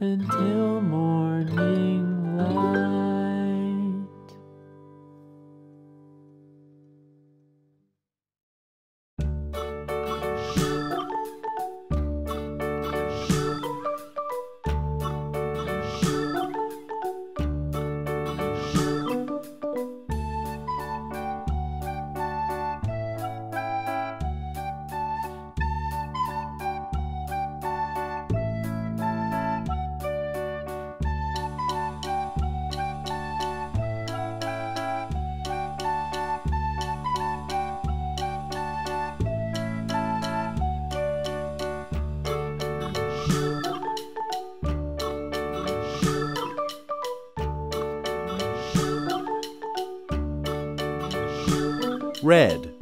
until Red.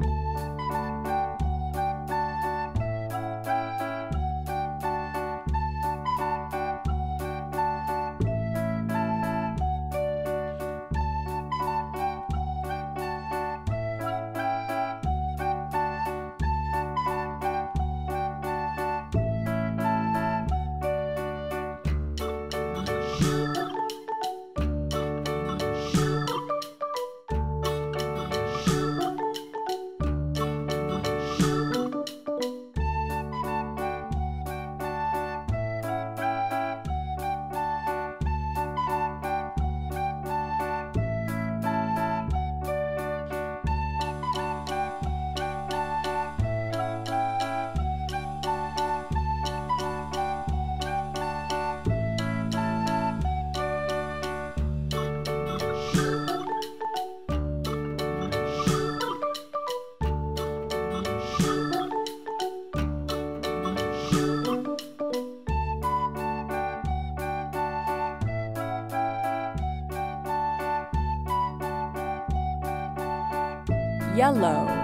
Yellow